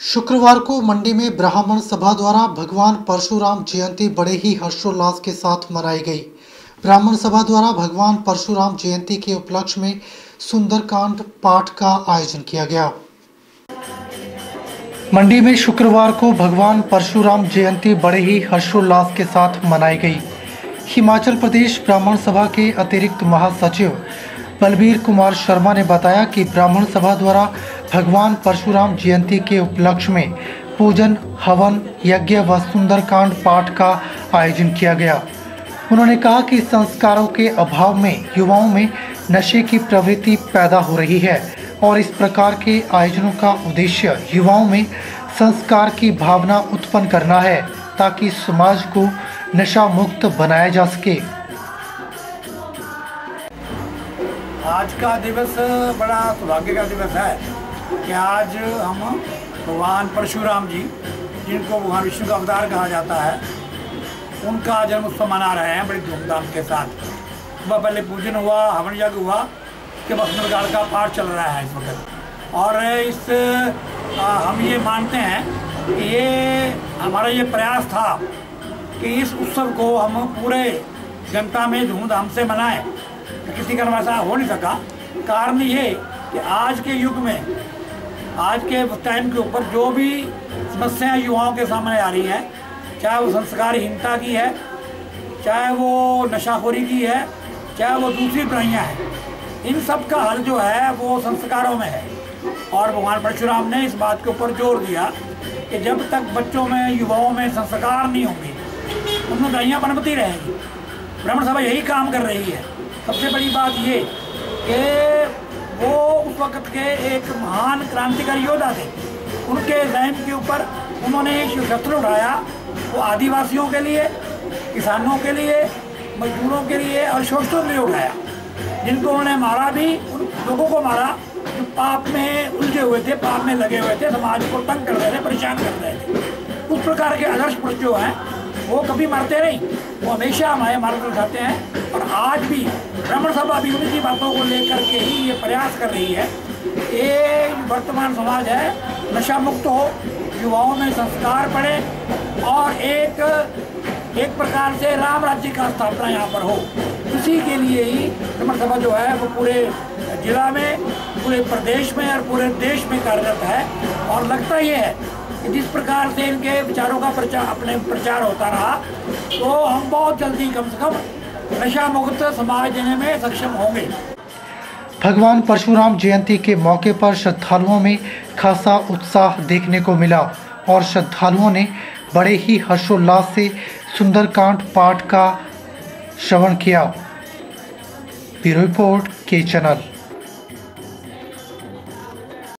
शुक्रवार को मंडी में ब्राह्मण सभा द्वारा भगवान परशुराम जयंती बड़े ही हर्षोल्लास के साथ मनाई गई। ब्राह्मण सभा द्वारा भगवान परशुराम जयंती के उपलक्ष्य में सुंदरकांड पाठ का आयोजन किया गया। मंडी में शुक्रवार को भगवान परशुराम जयंती बड़े ही हर्षोल्लास के साथ मनाई गई। हिमाचल प्रदेश ब्राह्मण सभा के अतिरिक्त महासचिव बलबीर कुमार शर्मा ने बताया कि ब्राह्मण सभा द्वारा भगवान परशुराम जयंती के उपलक्ष्य में पूजन, हवन, यज्ञ व सुंदरकांड पाठ का आयोजन किया गया। उन्होंने कहा कि संस्कारों के अभाव में युवाओं में नशे की प्रवृत्ति पैदा हो रही है और इस प्रकार के आयोजनों का उद्देश्य युवाओं में संस्कार की भावना उत्पन्न करना है, ताकि समाज को नशा मुक्त बनाया जा सके। आज का दिवस बड़ा सौभाग्य का दिवस है। कि आज हम भगवान परशुराम जी जिनको भगवान विष्णु का अवतार कहा जाता है उनका जन्म उत्सव मना रहे हैं बड़ी धूमधाम के साथ। सुबह पहले पूजन हुआ हवन यज्ञ हुआ के बसंतकाल का पाठ चल रहा है इस वक्त। और इस आ, हम ये मानते हैं कि ये हमारा ये प्रयास था कि इस उत्सव को हम पूरे जनता में धूमधाम से मनाएँ। किसी का ऐसा हो नहीं सका। कारण ये कि आज के युग में आज के टाइम के ऊपर जो भी समस्याएँ युवाओं के सामने आ रही हैं, चाहे वो संस्कारहीनता की है, चाहे वो नशाखोरी की है, चाहे वो दूसरी बुराइयाँ हैं, इन सब का हल जो है वो संस्कारों में है। और भगवान परशुराम ने इस बात के ऊपर ज़ोर दिया कि जब तक बच्चों में, युवाओं में संस्कार नहीं होंगे, उनमें बुराइयाँ पनपती रहेंगी। ब्राह्मण सभा यही काम कर रही है। सबसे बड़ी बात ये कि वो वक्त के एक महान क्रांतिकारी योद्धा थे। उनके जहन के ऊपर उन्होंने शस्त्र उठाया, वो आदिवासियों के लिए, किसानों के लिए, मजदूरों के लिए और शोषकों के लिए उठाया। जिनको उन्होंने मारा भी, उन लोगों को मारा, जो पाप में उलझे हुए थे, पाप में लगे हुए थे, समाज को तंग कर रहे थे, परेशान कर रहे थे। उस प्रकार के आदर्श पुरुष जो हैं वो कभी मरते नहीं। वो हमेशा हमारे मार्ग उठाते हैं और आज भी ब्राह्मण सभा भी उन्हीं बातों को लेकर के ही ये प्रयास कर रही है ये वर्तमान समाज है नशा मुक्त हो, युवाओं में संस्कार पड़े और एक एक प्रकार से राम राज्य का स्थापना यहाँ पर हो। उसी के लिए ही ब्राह्मण सभा जो है, वो पूरे जिला में, पूरे प्रदेश में और पूरे देश में कार्यरत है। और लगता ये है जिस प्रकार से इनके विचारों का प्रचार, अपने प्रचार होता रहा तो हम बहुत जल्दी कम से कम नशा मुक्त समाज देने में सक्षम होंगे। भगवान परशुराम जयंती के मौके पर श्रद्धालुओं में खासा उत्साह देखने को मिला और श्रद्धालुओं ने बड़े ही हर्षोल्लास से सुंदरकांड पाठ का श्रवण किया। ब्यूरो रिपोर्ट के चैनल।